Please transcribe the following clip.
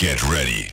Get ready.